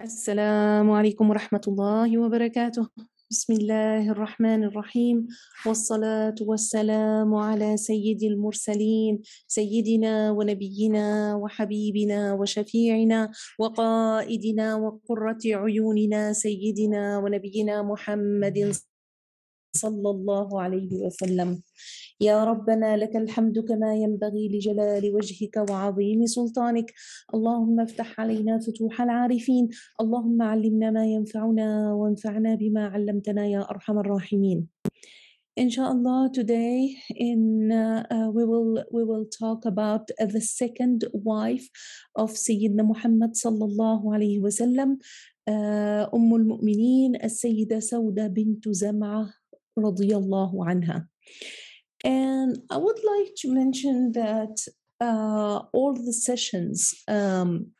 السلام عليكم ورحمة الله وبركاته. بسم الله الرحمن الرحيم. والصلاة والسلام على سيد المرسلين سيدنا ونبينا وحبيبنا وشفيعنا وقائدنا وقرة عيوننا سيدنا ونبينا محمد صلى الله عليه وسلم. يا ربنا لك الحمد كما ينبغي لجلال وجهك وعظيم سلطانك. اللهم افتح علينا فتوح العارفين. اللهم علمنا ما ينفعنا وانفعنا بما علمتنا يا أرحم الراحمين. Inshallah, today in uh, uh, we will we will talk about uh, the second wife of Sayyidina Muhammad sallallahu alayhi wa sallam, uh, al-Mu'mineen, السيدة سودة بنت زمعة رضي الله عنها. And I would like to mention that uh, all the sessions um,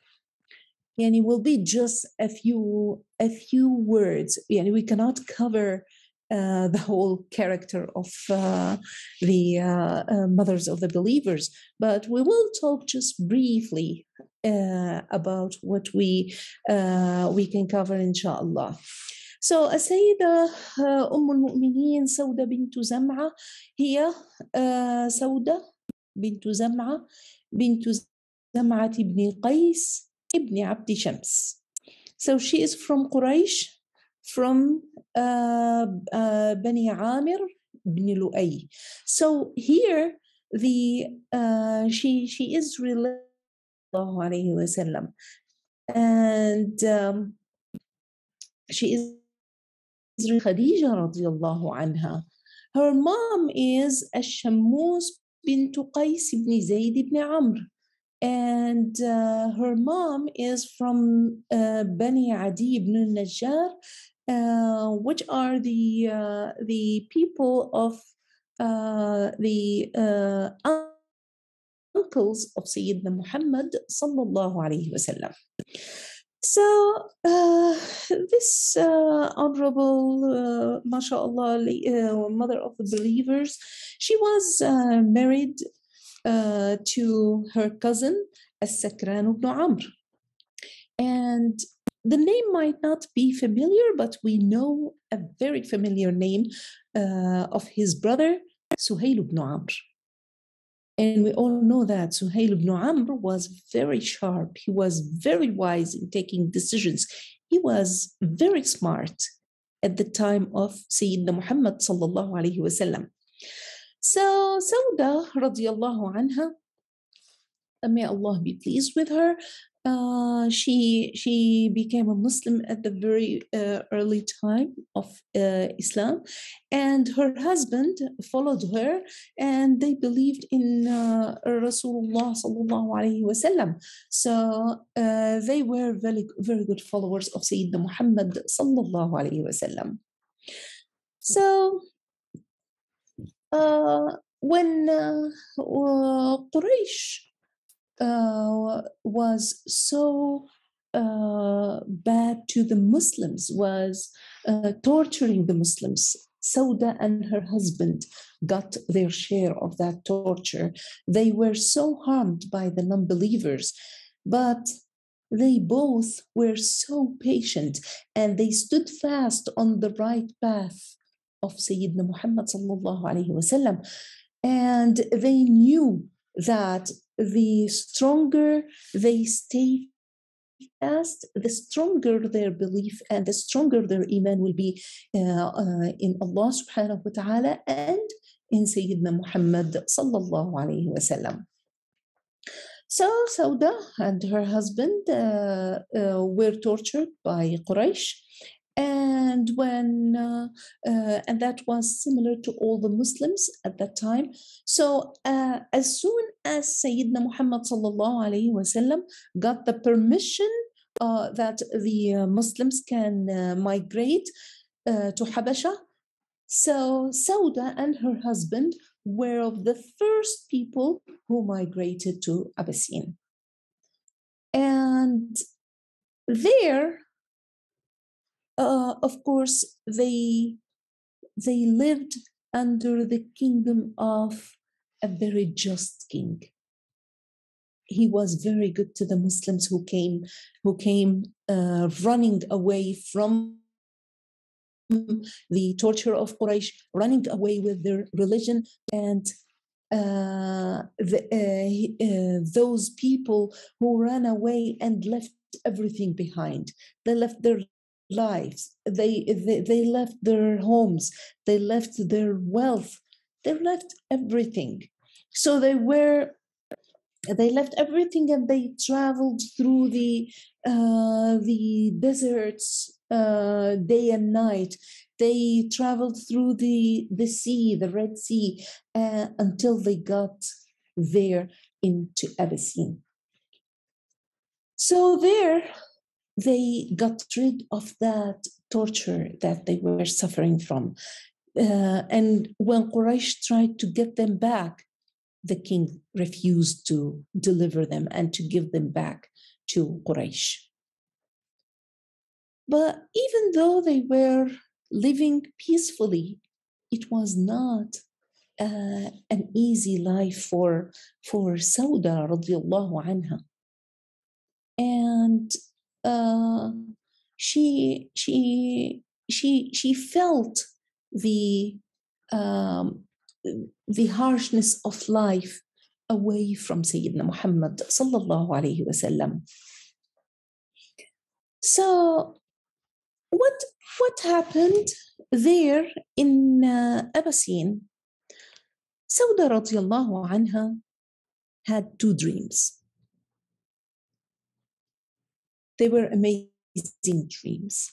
and it will be just a few a few words. And we cannot cover uh, the whole character of uh, the uh, uh, mothers of the believers, but we will talk just briefly uh, about what we uh, we can cover, inshallah. So السيدة أم المؤمنين سودة بنت زمعة هي سودة بنت زمعة بنت زمعة بن قيس ابن عبد شمس. So she is from Quraysh, from uh, uh, Bani Amir ibn Lu'ay. So here the uh, she she is related alayhi wasallam and um, she is Khadija radiallahu anha. Her mom is Ash-Shammus bint Qais ibn Zayd ibn Amr. And uh, her mom is from uh, Bani Adi ibn Najjar, uh, which are the uh, the people of uh, the uh, uncles of Sayyidina Muhammad sallallahu alayhi wasallam. So uh, this uh, honorable, uh, mashallah, uh, mother of the believers, she was uh, married uh, to her cousin As-Sakran ibn Amr. And the name might not be familiar, but we know a very familiar name uh, of his brother, Suhail ibn Amr. And we all know that Suhail ibn Amr was very sharp. He was very wise in taking decisions. He was very smart at the time of Sayyidina Muhammad sallallahu alayhi wasallam. So Sauda radiallahu anha, may Allah be pleased with her, uh, she she became a Muslim at the very uh, early time of uh, Islam, and her husband followed her, and they believed in uh, Rasulullah sallallahu alaihi wasallam. So uh, they were very very good followers of Sayyidina Muhammad sallallahu alaihi wasallam. So uh, when Quraysh uh, was so uh, bad to the Muslims, was uh, torturing the Muslims. Sauda and her husband got their share of that torture. They were so harmed by the non believers, but they both were so patient and they stood fast on the right path of Sayyidina Muhammad and they knew that the stronger they stay fast, the stronger their belief and the stronger their iman will be uh, uh, in Allah subhanahu wa ta'ala and in Sayyidina Muhammad sallallahu alayhi wa sallam. So Sauda and her husband uh, were tortured by Quraysh and when uh, uh, and that was similar to all the muslims at that time. So uh, as soon as sayyidina muhammad sallallahu alaihi wasallam got the permission that the muslims can migrate to habasha so sauda and her husband were of the first people who migrated to abyssinia and there uh, of course, they they lived under the kingdom of a very just king. he was very good to the Muslims who came who came uh, running away from the torture of Quraysh, running away with their religion, and uh, the, uh, uh, those people who ran away and left everything behind. They left their lives. They, they they left their homes. They left their wealth. They left everything. So they were they left everything and they traveled through the uh, the deserts uh, day and night. They traveled through the the sea, the Red Sea, uh, until they got there into Abyssinia. So there, they got rid of that torture that they were suffering from. Uh, and when Quraysh tried to get them back, the king refused to deliver them and to give them back to Quraysh. But even though they were living peacefully, it was not uh, an easy life for for Sauda radiallahu. And uh, she she she she felt the um, the harshness of life away from Sayyidina Muhammad sallallahu alayhi wasallam. So, what what happened there in uh, Abyssine? Sauda radiallahu anha had two dreams. They were amazing dreams,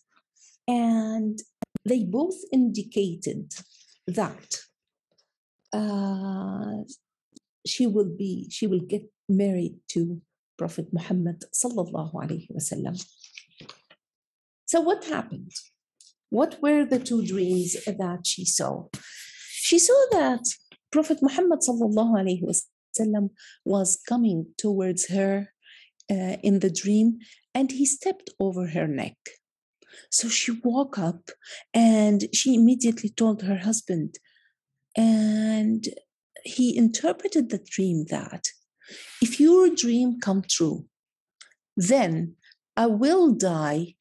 and they both indicated that uh, she will be she will get married to Prophet Muhammad sallallahu alaihi wasallam. So what happened? What were the two dreams that she saw? She saw that Prophet Muhammad sallallahu alaihi wasallam was coming towards her uh, in the dream, and he stepped over her neck. So she woke up and she immediately told her husband, and he interpreted the dream that if your dream come true, then I will die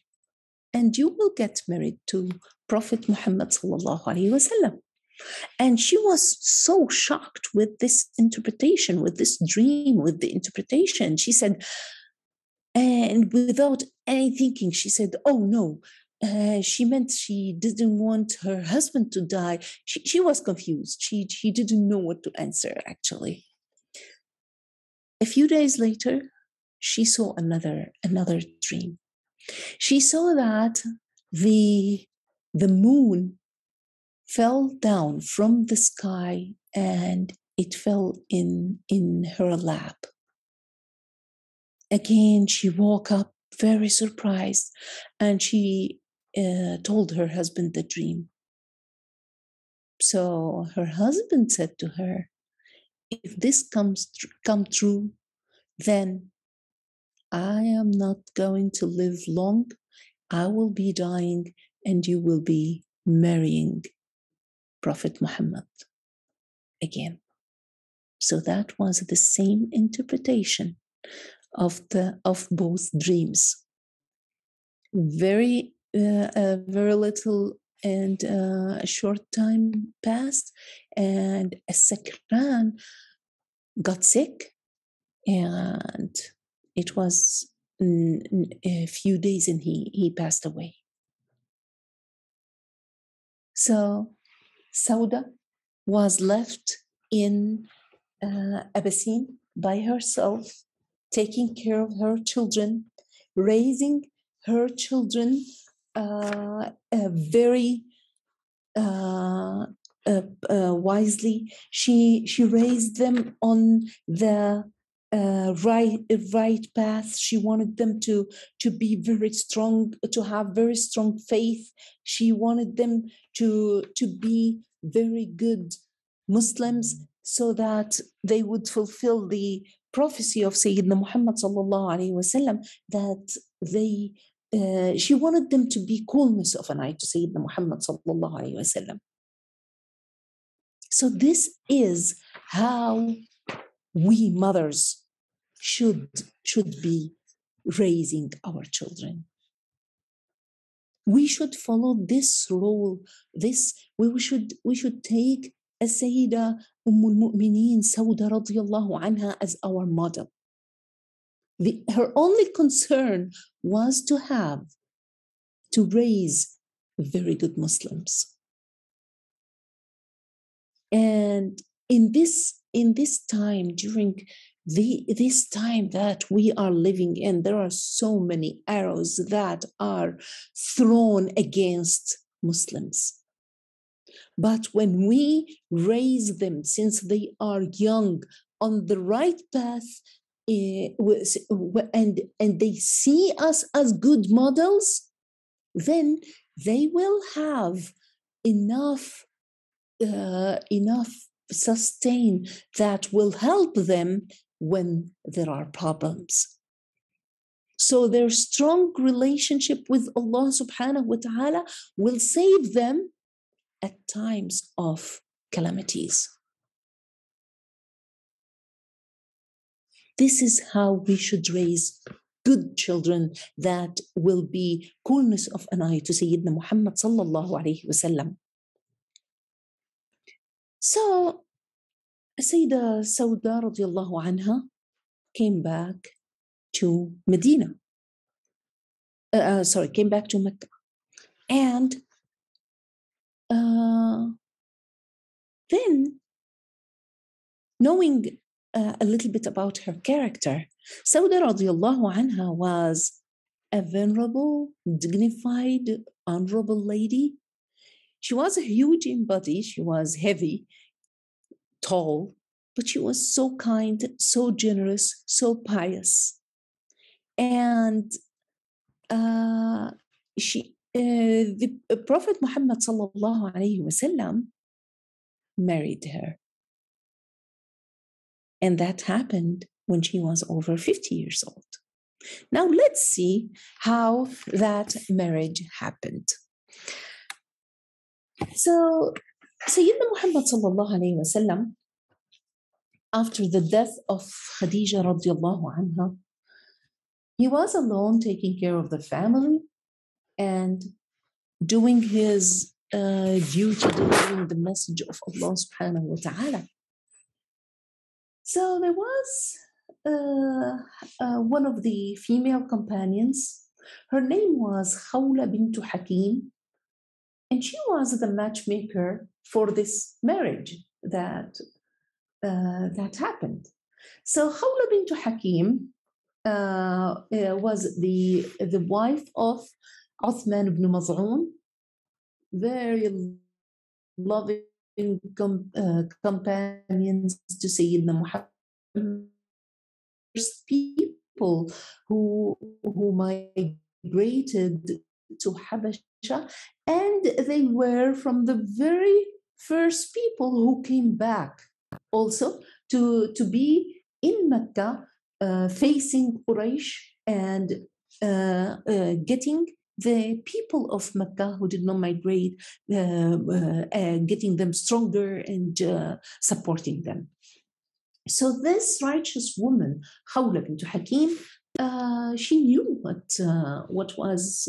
and you will get married to Prophet Muhammad And she was so shocked with this interpretation, with this dream, with the interpretation. She said, and without any thinking, she said, Oh no, uh, she meant she didn't want her husband to die. She, she was confused. She, she didn't know what to answer, actually. A few days later, she saw another, another dream. She saw that the, the moon fell down from the sky and it fell in, in her lap. Again, she woke up very surprised and she uh, told her husband the dream. So her husband said to her, "If this comes tr- come true, then I am not going to live long. I will be dying, and you will be marrying Prophet Muhammad again." So that was the same interpretation of the of both dreams. Very uh, very little and uh, a short time passed and Sakran got sick and it was a few days and he, he passed away. So Sauda was left in uh, by herself, taking care of her children, raising her children uh, very uh, uh, uh, wisely. She she raised them on the uh, right right path. She wanted them to to be very strong, to have very strong faith. She wanted them to to be very good Muslims, so that they would fulfill the prophecy of Sayyidina Muhammad sallallahu alaihi wasallam that they uh, she wanted them to be coolness of an eye to Sayyidina Muhammad sallallahu alaihi wasallam. So this is how we mothers should should be raising our children. We should follow this role. This we should we should take as Sayyida أم المؤمنين سودة رضي الله عنها as our model. The, her only concern was to have, to raise very good Muslims. And in this, in this time, during the, this time that we are living in, there are so many arrows that are thrown against Muslims. but when we raise them since they are young on the right path, uh, and, and they see us as good models, then they will have enough uh, enough sustain that will help them when there are problems. So their strong relationship with Allah subhanahu wa ta'ala will save them at times of calamities. This is how we should raise good children that will be coolness of an eye to Sayyidina Muhammad sallallahu alayhi wasallam. So Sayyida Sauda radiallahu anha came back to Medina. Uh, uh, sorry, came back to Mecca. And uh, then, knowing uh, a little bit about her character, Sauda radiallahu anha was a venerable, dignified, honorable lady. She was a huge in body, she was heavy, tall, but she was so kind, so generous, so pious. And uh, she the Prophet Muhammad sallallahu alaihi wasallam married her. And that happened when she was over 50 years old. Now let's see how that marriage happened. So Sayyidina Muhammad sallallahu alayhi wasallam, after the death of Khadija radiallahu anha, he was alone taking care of the family and doing his uh, duty, delivering the message of Allah subhanahu wa ta'ala. So there was uh, uh, one of the female companions. Her name was Khawla bint Hakim, and she was the matchmaker for this marriage that uh, that happened. So Khawla bint Hakim uh, uh, was the the wife of Uthman ibn Maz'un, very loving com- uh, companions to Sayyidina Muhammad. People who who migrated to Habasha, and they were from the very first people who came back also to, to be in Mecca uh, facing Quraysh and uh, uh, getting the people of Mecca who did not migrate, uh, uh, uh, getting them stronger and supporting them. So this righteous woman, Khawla bint Hakim, she knew what what was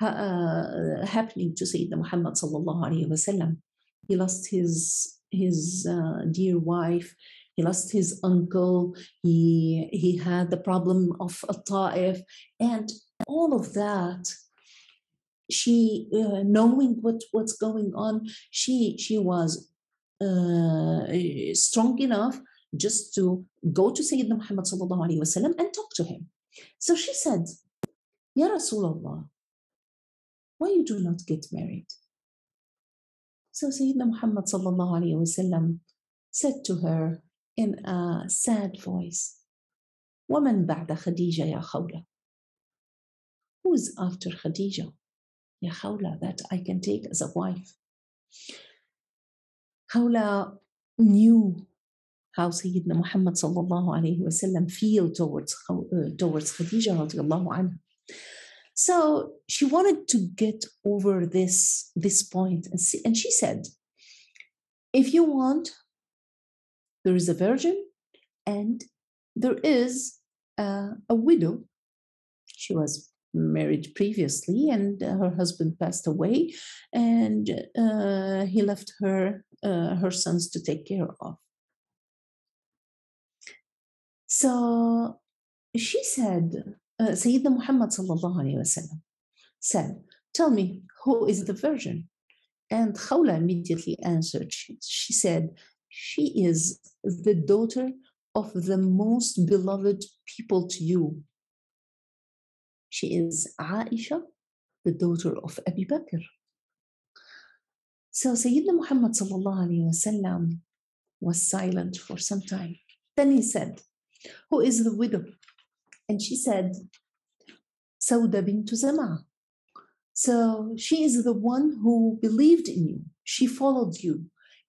happening to Sayyidina Muhammad sallallahu alaihi wasallam. He lost his his dear wife. He lost his uncle. He he had the problem of a ta'if, and all of that she uh, knowing what what's going on she she was uh, strong enough just to go to Sayyidina Muhammad sallallahu alaihi wasallam and talk to him so she said Ya Rasulullah why you do not get married so Sayyidina Muhammad sallallahu alaihi wasallam said to her in a sad voice ومن بعد خديجة يا خولة who's after Khadija? Ya Khawla, that I can take as a wife. Khawla knew how Sayyidina Muhammad sallallahu wasallam feel towards, uh, towards Khadija radiallahu anha. So she wanted to get over this, this point and, see, and she said, if you want, there is a virgin and there is uh, a widow. She was married previously and uh, her husband passed away and uh, he left her uh, her sons to take care of. So she said uh, Sayyidina Muhammad sallallahu said tell me who is the virgin? And Khawla immediately answered she, she said she is the daughter of the most beloved people to you she is Aisha, the daughter of Abu Bakr. So Sayyidina Muhammad wasallam was silent for some time. Then he said, Who is the widow? And she said, Sauda bint Zama. So she is the one who believed in you. She followed you.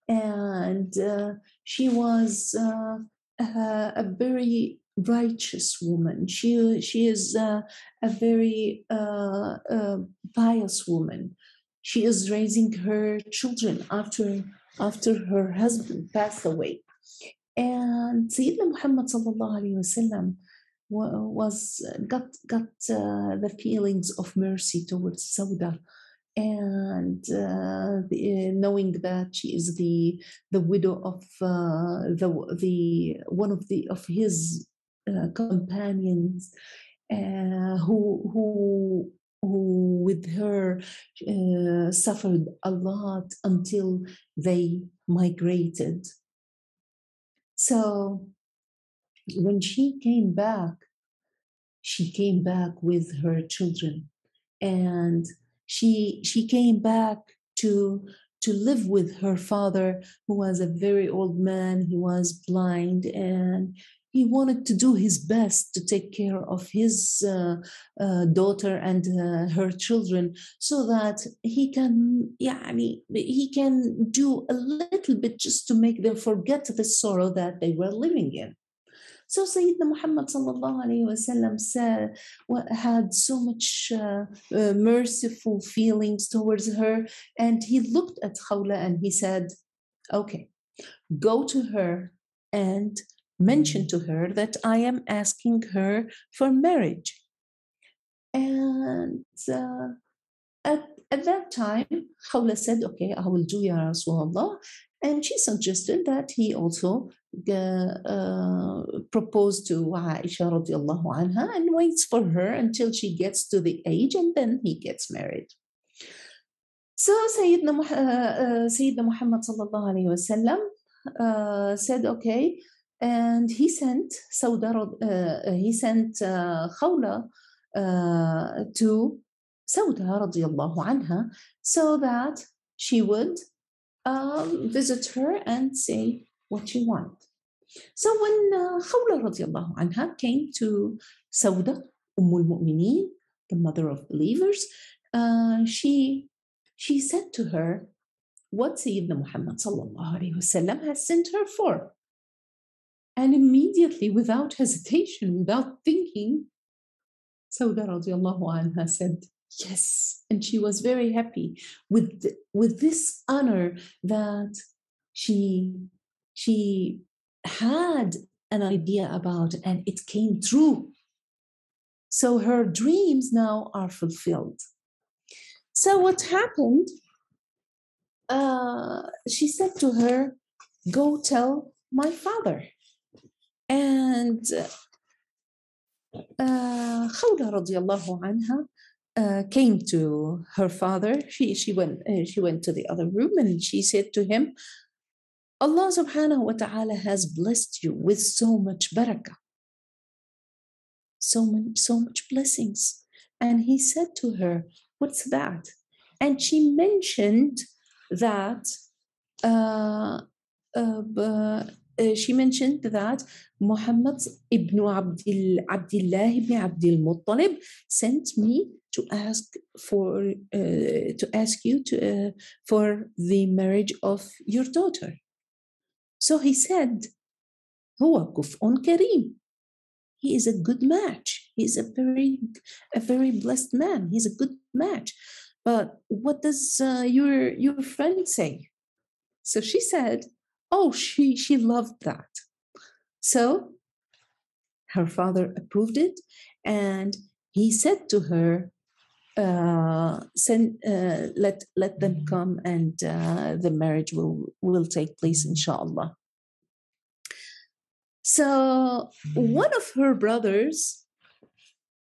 And uh, she was uh, a very righteous woman. She she is uh, a very uh, uh, pious woman. She is raising her children after after her husband passed away. And Sayyidina Muhammad wasallam was got got uh, the feelings of mercy towards Sauda and uh, the, knowing that she is the the widow of uh, the the one of the of his uh, companions uh, who who who with her uh, suffered a lot until they migrated. So when she came back, she came back with her children, and she she came back to to live with her father, who was a very old man. He was blind, and he wanted to do his best to take care of his uh, uh, daughter and uh, her children so that he can yeah i mean he can do a little bit just to make them forget the sorrow that they were living in so Sayyidina Muhammad sallallahu alayhi wasallam said, had so much uh, uh, merciful feelings towards her. And he looked at Khawla and he said, okay, go to her and mention to her that I am asking her for marriage. And uh, at, at that time, Khawla said, Okay, I will do Ya Rasulullah. And she suggested that he also uh, uh, proposed to Aisha radiallahu anha and waits for her until she gets to the age and then he gets married. So Sayyidina, uh, uh, Sayyidina Muhammad sallallahu alayhi wasallam uh, said, okay, and he sent Sauda, uh, he sent uh, Khawla uh, to Sauda radiallahu anha so that she would um, visit her and say what she want. So when uh, Khawla radiallahu anha came to Sauda, Umm al-Mu'mineen, the mother of believers, uh, she, she said to her what Sayyidina Muhammad sallallahu alayhi wasallam has sent her for. And immediately, without hesitation, without thinking, Sauda radiallahu anha said, Yes. And she was very happy with, with this honor that she, she had an idea about and it came true. So her dreams now are fulfilled. So what happened? Uh, she said to her, Go tell my father. And uh, Khawla radiallahu anha uh, came to her father. She, she, went, uh, she went to the other room and she said to him, Allah subhanahu wa ta'ala has blessed you with so much barakah, so, many, so much blessings. And he said to her, What's that? And she mentioned that uh, uh, she mentioned that Muhammad ibn Abdul, Abdullah ibn Abdul Muttalib sent me to ask for uh, to ask you to uh, for the marriage of your daughter. So he said, هو كفء كريم. He is a good match. He is a very a very blessed man. He's a good match. But what does uh, your your friend say? So she said, oh she she loved that so her father approved it, and he said to her, uh, send, uh, let, let them come and uh, the marriage will, will take place, inshallah. So one of her brothers,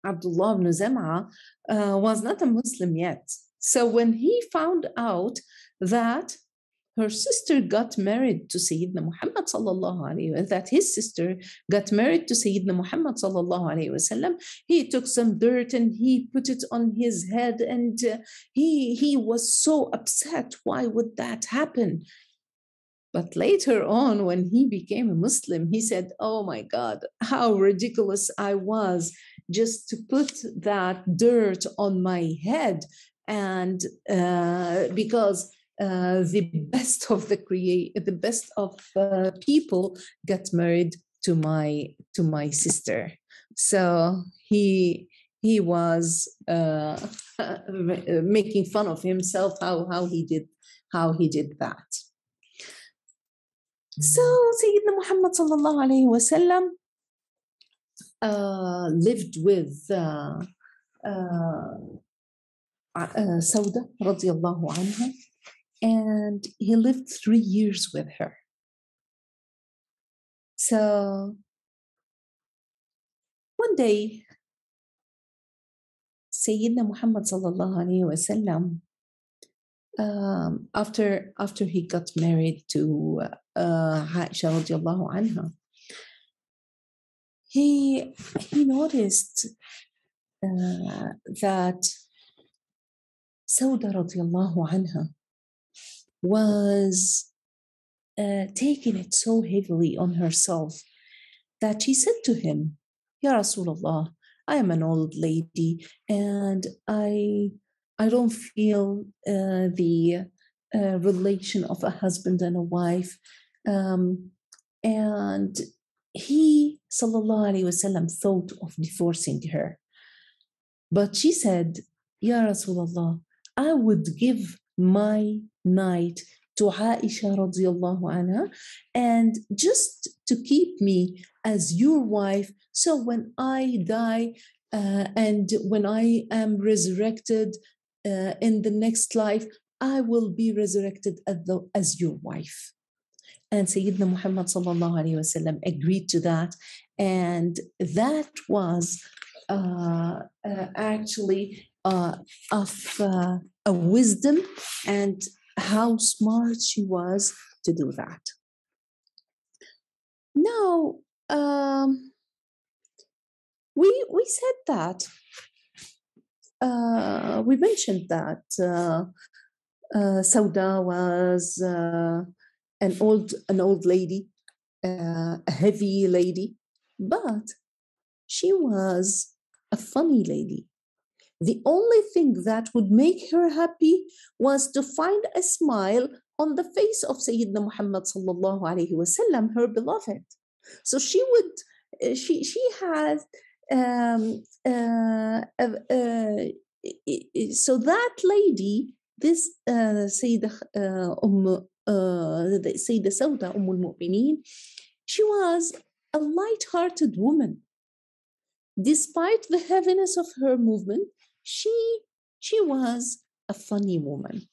Abdullah ibn Zam'a, uh, was not a Muslim yet. So when he found out that her sister got married to Sayyidina Muhammad sallallahu alayhi wa that his sister got married to Sayyidina Muhammad sallallahu alayhi wasallam, he took some dirt and he put it on his head and uh, he, he was so upset. Why would that happen? But later on, when he became a Muslim, he said, Oh my God, how ridiculous I was just to put that dirt on my head. And uh, because uh, the best of the create, the best of uh, people got married to my to my sister. So he he was uh, making fun of himself how how he did how he did that. So Sayyidina Muhammad sallallahu alayhi wasallam uh, lived with uh, uh, uh, Sauda radiallahu anha, and he lived three years with her. So one day, Sayyidina Muhammad sallallahu alayhi wasallam um, after after he got married to uh, Aisha radiallahu anha, he he noticed uh, that Sauda radiallahu anha was uh, taking it so heavily on herself that she said to him, Ya Rasulullah, I am an old lady and I I don't feel uh, the uh, relation of a husband and a wife. Um, and he, sallallahu alaihi wasallam, thought of divorcing her. But she said, Ya Rasulullah, I would give my night to Aisha radiallahu anha and just to keep me as your wife. So when I die uh, and when I am resurrected, uh, in the next life, I will be resurrected as, the, as your wife. And Sayyidina Muhammad sallallahu alayhi wasallam agreed to that. And that was uh, uh, actually uh, of uh, a wisdom and how smart she was to do that. Now, um, we, we said that uh, we mentioned that uh, uh, Sauda was uh, an old an old lady, uh, a heavy lady, but she was a funny lady. The only thing that would make her happy was to find a smile on the face of Sayyidina Muhammad sallallahu alaihi wasallam, her beloved. So she would, uh, she she had um, uh, uh, so that lady, this uh, uh, Umm, uh, Sayyidah Sauda Umm al-Mu'mineen, she was a light-hearted woman. Despite the heaviness of her movement, she she was a funny woman.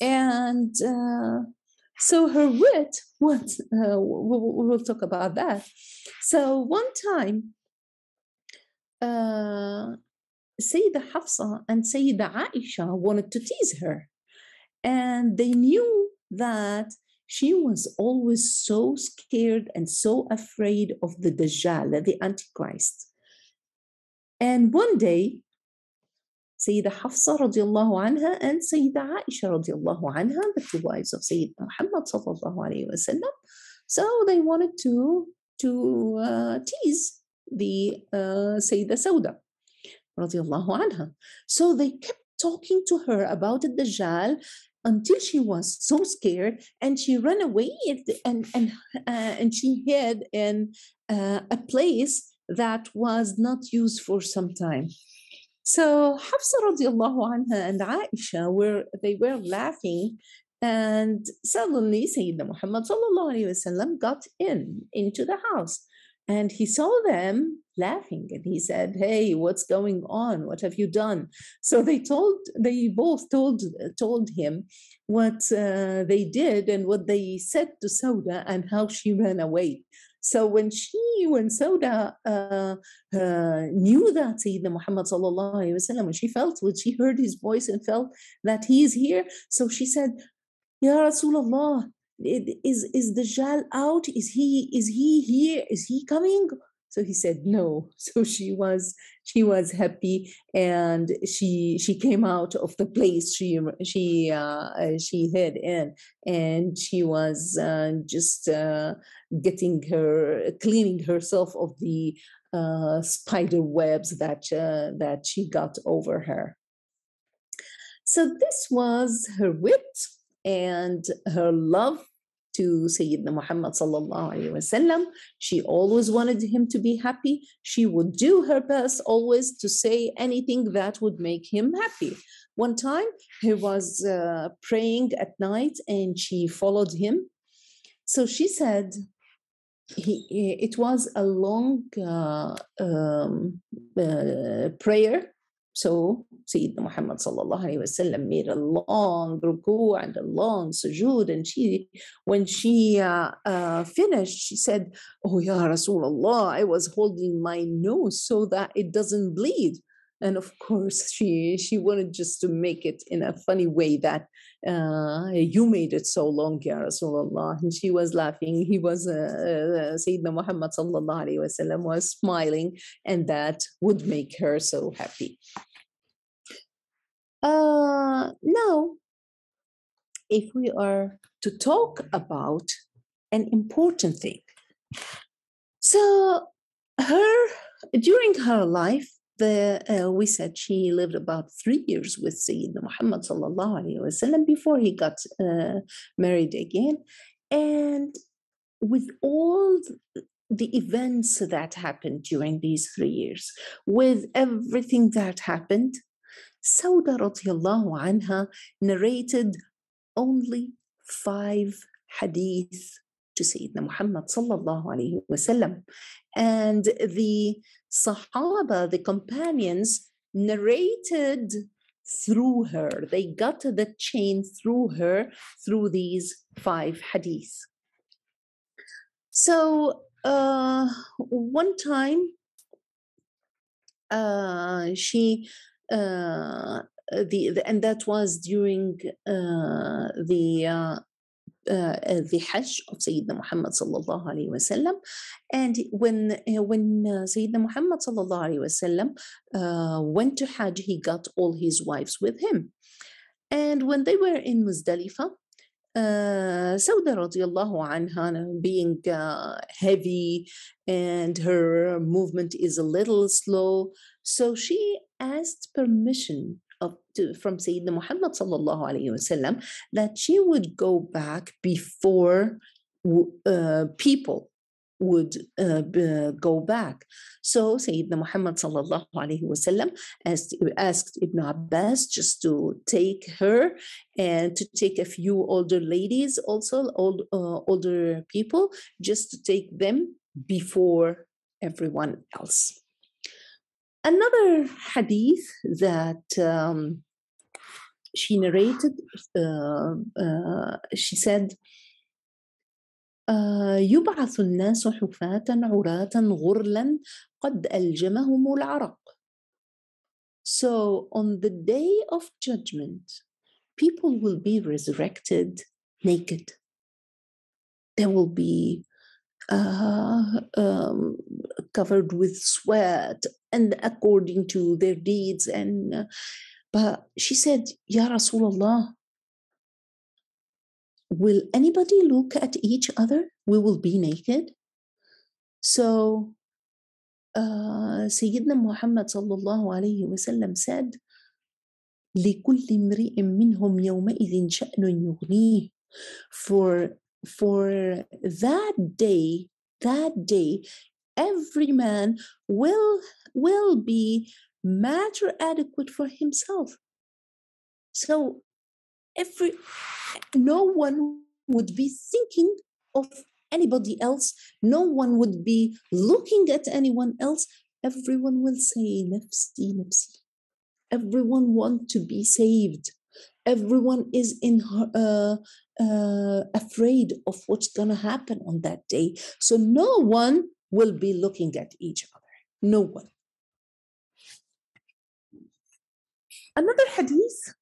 And uh, so her wit, what uh, we'll, we'll, talk about that. So one time, uh, Sayyida Hafsa and Sayyida Aisha wanted to tease her, and they knew that she was always so scared and so afraid of the Dajjal, the Antichrist. And one day, Sayyida Hafsa radiallahu anha and Sayyida Aisha radiallahu anha, the two wives of Sayyidina Muhammad sallallahu alayhi wasallam. So they wanted to, to uh, tease the uh, Sayyida Sauda radiallahu anha. So they kept talking to her about the Dajjal until she was so scared and she ran away and, and, uh, and she hid in uh, a place that was not used for some time. So Hafsa radiallahu anha and Aisha were they were laughing and suddenly Sayyidina Muhammad sallallahu got in into the house. and he saw them laughing and he said hey what's going on what have you done so they told they both told told him what uh, they did and what they said to Sauda and how she ran away so when she when Sauda uh, uh, knew that Sayyidina Muhammad sallallahu when she felt when she heard his voice and felt that he is here so she said Ya Rasulullah is is Dajjal out? Is he is he here? Is he coming so he said no. So she was she was happy and she she came out of the place she she uh, she hid in and she was uh, just uh, getting her cleaning herself of the uh, spider webs that uh, that she got over her. So this was her wit and her love to Sayyidina Muhammad sallallahu alaihi wasallam. She always wanted him to be happy. She would do her best always to say anything that would make him happy. One time he was uh, praying at night and she followed him. So she said, he, it was a long uh, um, uh, prayer so Sayyidina Muhammad sallallahu alaihi wasallam made a long ruku and a long sujood, and she, when she uh, uh, finished, she said, "Oh Ya Rasulullah, I was holding my nose so that it doesn't bleed." And of course, she she wanted just to make it in a funny way that uh, you made it so long, Ya Rasulullah. And she was laughing. He was, uh, uh, Sayyidina Muhammad sallallahu alaihi wasallam was smiling, and that would make her so happy. Uh, now, if we are to talk about an important thing, so her during her life, the uh, we said she lived about three years with Sayyidina Muhammad wasallam before he got uh, married again, and with all the events that happened during these three years, with everything that happened, Sauda radiallahu anha narrated only five hadith to Sayyidina Muhammad sallallahu alayhi wasallam. And the Sahaba, the companions, narrated through her. They got the chain through her through these five hadith. So uh, one time uh, she uh, the, the, and that was during uh, the the Hajj of Sayyidina Muhammad sallallahu alaihi wasallam, and when uh, when uh, Sayyidina Muhammad sallallahu alaihi wasallam uh, went to Hajj, he got all his wives with him, and when they were in Muzdalifah, uh, Sauda radiallahu anha being uh, heavy and her movement is a little slow, so she asked permission to, from Sayyidina Muhammad sallallahu alayhi wasallam that she would go back before uh, people would uh, go back. So Sayyidina Muhammad sallallahu alayhi wasallam asked, asked Ibn Abbas just to take her and to take a few older ladies, also old, uh, older people, just to take them before everyone else. Another hadith that um, she narrated, uh, uh, she said, uh, يبعث الناس حفاة عراة غرلا قد ألجمهم العرق. So on the day of judgment, people will be resurrected naked. There will be uh, um, covered with sweat and according to their deeds and uh, but she said ya rasulullah will anybody look at each other we will be naked so uh, سيدنا محمد صلى الله عليه وسلم said لكل امرئ منهم يومئذ شأن يغنيه for for that day, that day, every man will will be matter adequate for himself. So every no one would be thinking of anybody else. No one would be looking at anyone else. Everyone will say, nafsi, nafsi. Everyone want to be saved. Everyone is in uh, uh, afraid of what's gonna happen on that day. So no one will be looking at each other. No one. Another hadith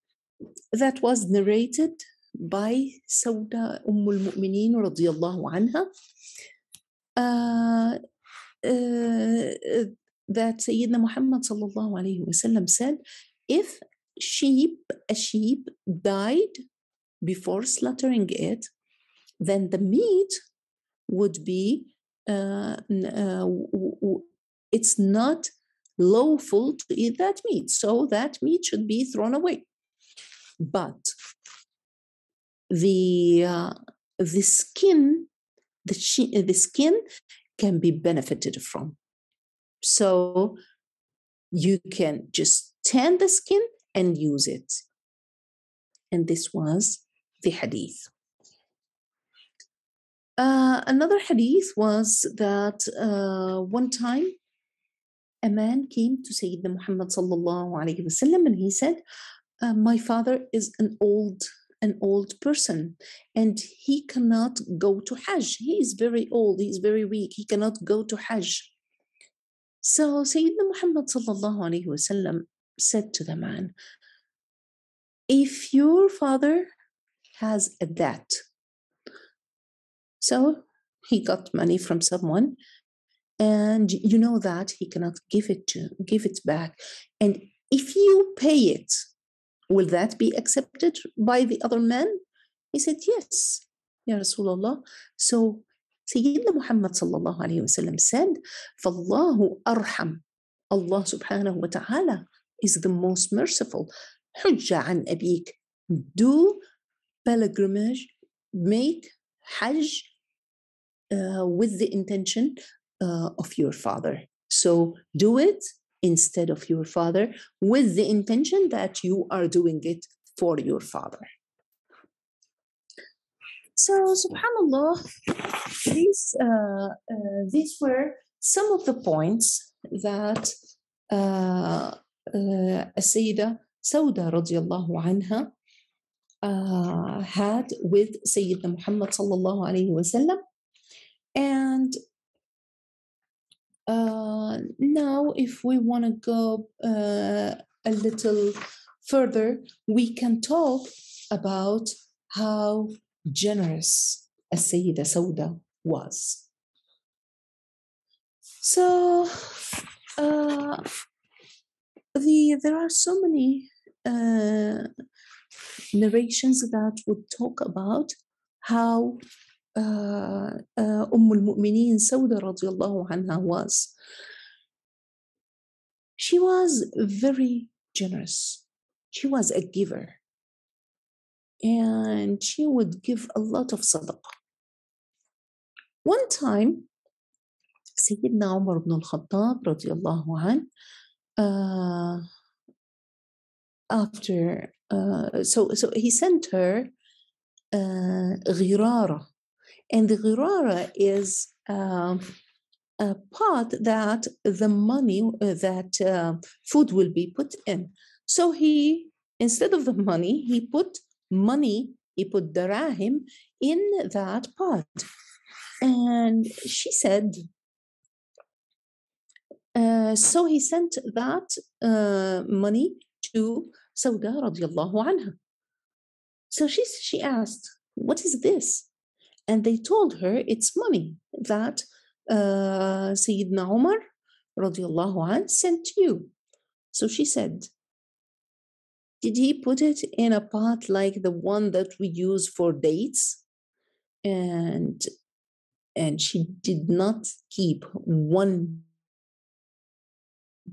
that was narrated by Umm al-Mu'mineen radiyallahu anha uh, uh, that Sayyidina Muhammad sallallahu alayhi wasallam said, if sheep, a sheep died before slaughtering it, then the meat would be, uh, uh, it's not lawful to eat that meat. So that meat should be thrown away. But the uh, the skin, the she- the skin can be benefited from. So you can just tan the skin and use it. And this was the hadith. Uh, another hadith was that uh, one time a man came to Sayyidina Muhammad sallallahu alayhi wasallam and he said, uh, "My father is an old." An old person, and he cannot go to Hajj. He is very old, he is very weak, he cannot go to Hajj. So Sayyidina Muhammad sallallahu alayhi wasallam said to the man, If your father has a debt, so he got money from someone, and you know that he cannot give it to give it back. And if you pay it, will that be accepted by the other man? He said, Yes, Ya Rasulullah. So Sayyidina Muhammad sallallahu alayhi wasallam said, فَاللَّهُ أَرْحَمْ Allah subhanahu wa ta'ala is the most merciful. Hujja an abik. Do pilgrimage, make Hajj uh, with the intention uh, of your father. So do it instead of your father with the intention that you are doing it for your father. So, subhanAllah, these, uh, uh, these were some of the points that uh, Sayyida Sauda radiallahu anha uh, had with Sayyidina Muhammad sallallahu alayhi wasallam. And now, if we want to go a little further, we can talk about how generous Sayyida Sauda was. So, uh, the there are so many uh, narrations that would talk about how uh, uh, Umm al-Mu'mineen Sauda radiallahu anha was. She was very generous. She was a giver. And she would give a lot of sadaqah. One time, Sayyidina Umar ibn al-Khattab radiallahu an, uh, after uh, so so he sent her uh, ghirara, and the ghirara is uh, a pot that the money uh, that uh, food will be put in. So he instead of the money, he put money, he put darahim in that pot, and she said, uh, so he sent that uh, money to Sauda radiallahu anha. So she, she asked, what is this? And they told her it's money that uh, Sayyidina Umar radiallahu anh sent you. So she said, did he put it in a pot like the one that we use for dates? And and she did not keep one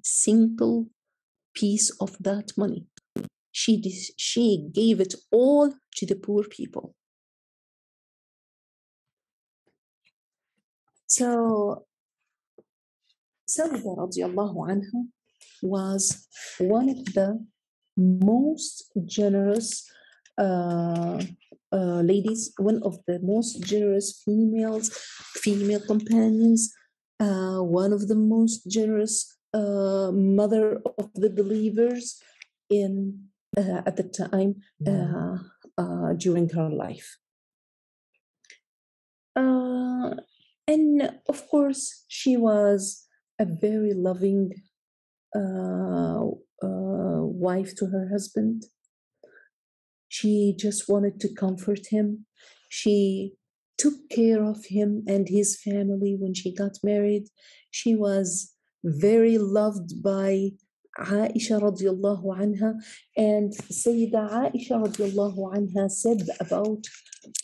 single piece of that money. She, she gave it all to the poor people. So, Sauda was one of the most generous uh, uh, ladies, one of the most generous females, female companions, uh, one of the most generous uh, mother of the believers in uh, at the time uh, uh, during her life. Uh, and of course, she was a very loving uh, uh, wife to her husband. She just wanted to comfort him. She took care of him and his family when she got married. She was very loved by Aisha radiallahu anha. And Sayyida Aisha radiallahu anha said about,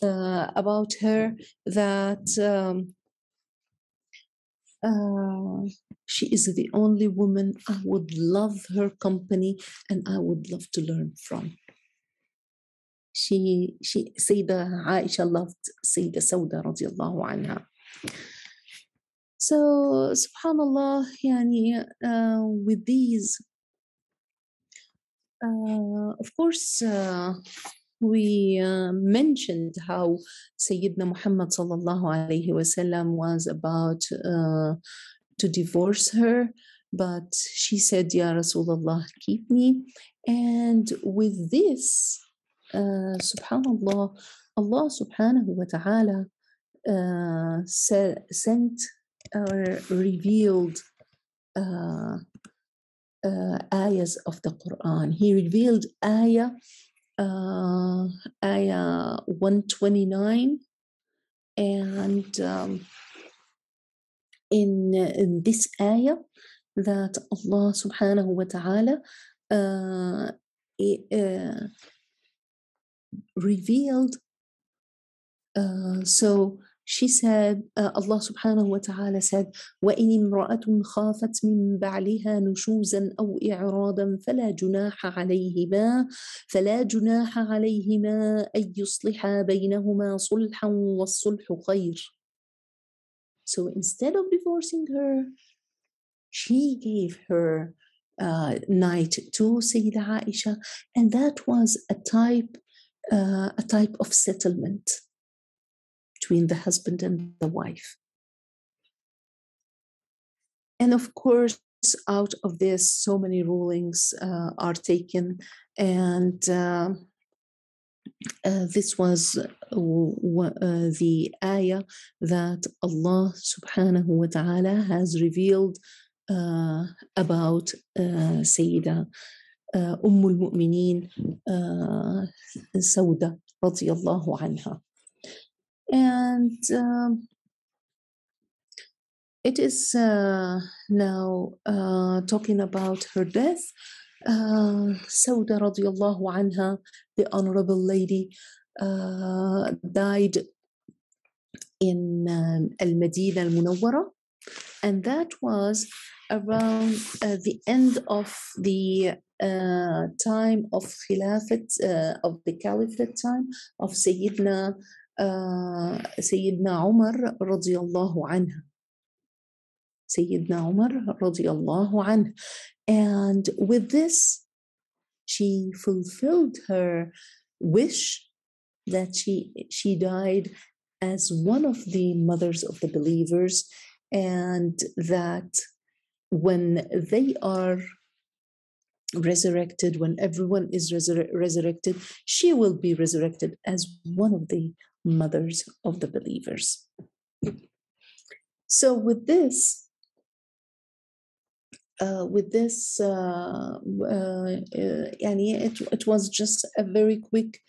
uh, about her that um, uh, she is the only woman I would love her company and I would love to learn from. She, she, Sayyida Aisha loved Sayyida Sauda radiallahu anha. So, subhanallah, yani, uh, with these, uh, of course, uh, we uh, mentioned how Sayyidina Muhammad sallallahu alayhi wasallam was about uh, to divorce her, but she said, Ya Rasulullah, keep me. And with this, uh, subhanallah, Allah subhanahu wa ta'ala uh, sent or revealed uh, uh, ayahs of the Quran. He revealed ayah, uh, ayah 129, and um, in, in this ayah that Allah subhanahu wa ta'ala uh, uh, revealed. Uh, so she said, uh, Allah subhanahu wa ta'ala said, وَإِنِ امْرَأَةٌ خَافَتْ مِنْ بَعْلِهَا نُشُوزًا أَوْ إِعْرَاضًا فَلَا جُنَاحَ عَلَيْهِمَا فَلَا جُنَاحَ عَلَيْهِمَا أَن يُصْلِحَا بَيْنَهُمَا صُلْحًا وَالصُّلْحُ خَيْرٌ So instead of divorcing her, she gave her uh, night to Sayyida Aisha, and that was a type, uh, a type of settlement between the husband and the wife. And of course, out of this, so many rulings uh, are taken, and uh, uh, this was uh, uh, the ayah that Allah subhanahu wa ta'ala has revealed uh, about uh, Sayyida Umm al-Mu'mineen uh, Sauda radiyallahu anha. And um, it is uh, now uh, talking about her death. Uh, Sauda radiallahu anha, the honorable lady, uh, died in um, Al Madinah Al Munawwara, and that was around uh, the end of the uh, time of Khilafat, uh, of the Caliphate time of Sayyidina, uh, Sayyidina Umar radiallahu anha. Sayyidina Umar radiallahu anhu. And with this, she fulfilled her wish that she she died as one of the mothers of the believers, and that when they are resurrected, when everyone is resur- resurrected, she will be resurrected as one of the mothers of the believers. So, with this, uh, with this, uh, uh, uh, يعني it, it was just a very quick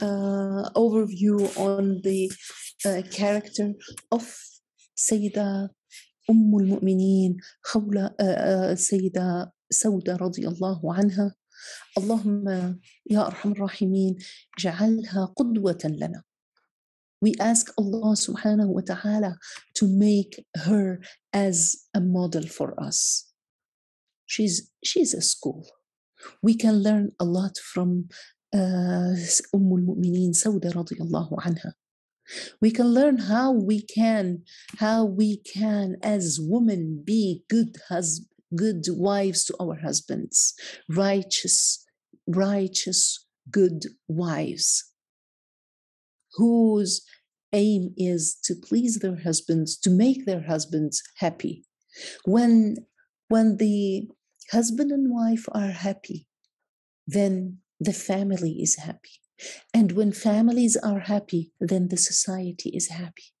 uh, overview on the uh, character of Sayyida أم المؤمنين خولة uh, uh, سيدة سودة رضي الله عنها اللهم يا أرحم الراحمين اجعلها قدوة لنا we ask Allah subhanahu wa ta'ala to make her as a model for us. She's, she's a school. We can learn a lot from uh, Umm al-Mu'mineen Sauda radiallahu anha. We can learn how we can, how we can as women be good hus- good wives to our husbands, righteous, righteous, good wives. Whose aim is to please their husbands, to make their husbands happy. When when the husband and wife are happy, then the family is happy. And when families are happy, then the society is happy.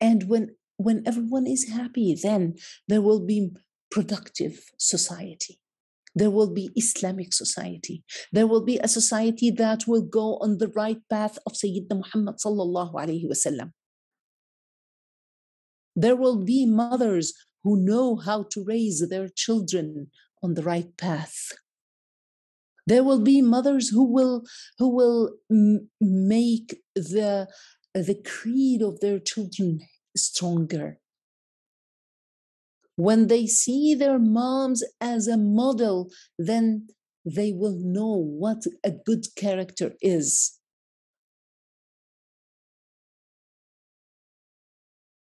And when when everyone is happy, then there will be productive society. There will be Islamic society. There will be a society that will go on the right path of Sayyidina Muhammad sallallahu alaihi wasallam. There will be mothers who know how to raise their children on the right path. There will be mothers who will who will m- make the the creed of their children stronger. When they see their moms as a model, then they will know what a good character is.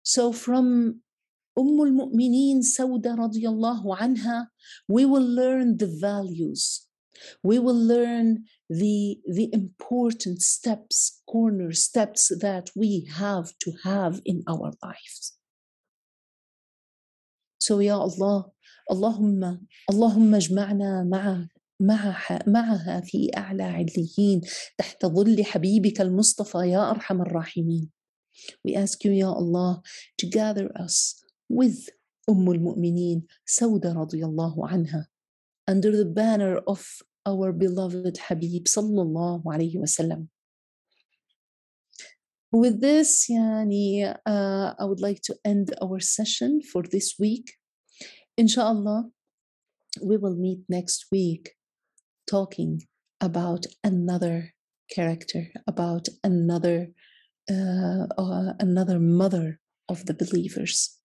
So from Umm al-Mu'mineen Sauda radiallahu anha, we will learn the values. We will learn the, the important steps, corner steps that we have to have in our lives. So يا الله اللهم اللهم اجمعنا مع مع معها في أعلى عليين تحت ظل حبيبك المصطفى يا أرحم الراحمين. We ask you, Ya Allah, to gather us with Umm al-Mu'mineen Sauda radiallahu anha under the banner of our beloved Habib sallallahu alayhi wasallam. With this, yani, uh, I would like to end our session for this week. Inshallah, we will meet next week talking about another character, about another uh, uh, another mother of the believers.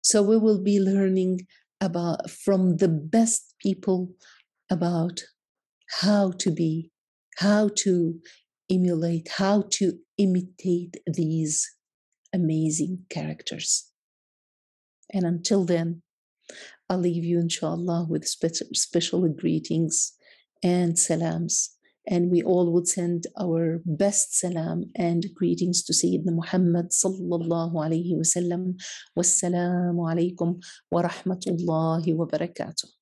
So we will be learning about from the best people about how to be, how to emulate, how to imitate these amazing characters. And until then, I'll leave you, inshallah, with spe- special greetings and salams. And we all would send our best salam and greetings to Sayyidina Muhammad sallallahu alayhi wa sallam. Wassalamu alaikum wa rahmatullahi wa barakatuh.